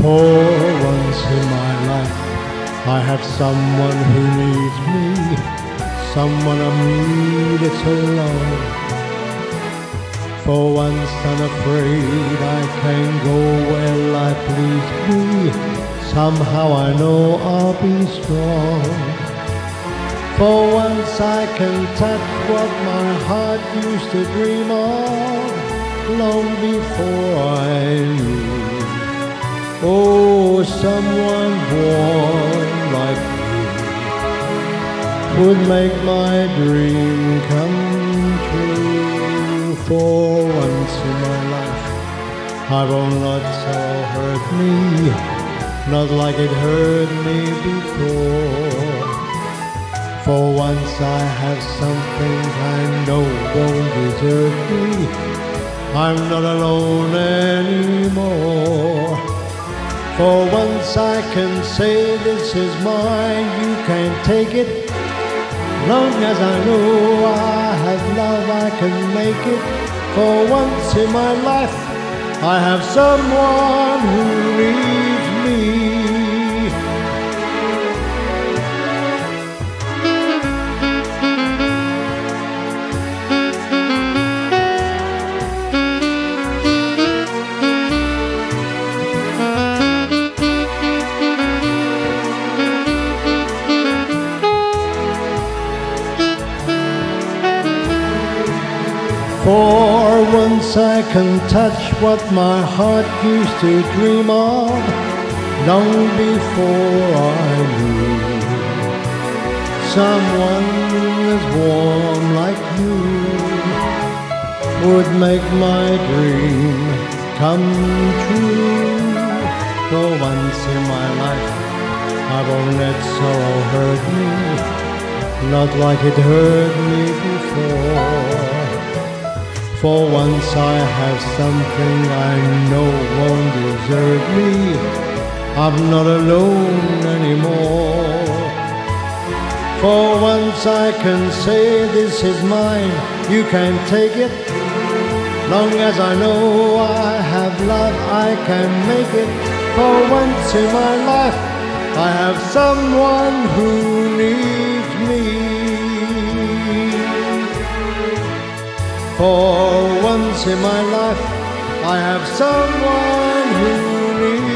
For once in my life, I have someone who needs me, someone I'm needed so long. For once unafraid, I can go where life leads me. Somehow I know I'll be strong. For once I can touch what my heart used to dream of long before I knew. Oh, someone warm like you would make my dream come true. For once in my life, I not let so hurt me, not like it hurt me before. For once I have something I know won't desert me. I'm not alone anymore. For once I can say this is mine, you can't take it. Long as I know I have love, I can make it. For once in my life, I have someone who needs For once I can touch what my heart used to dream of long before I knew someone as warm like you would make my dream come true. For once in my life, I won't let sorrow hurt me, not like it hurt me before. For once I have something I know won't desert me. I'm not alone anymore. For once I can say this is mine, you can take it. Long as I know I have love, I can make it. For once in my life, I have someone who needs me. For once in my life, I have someone who needs.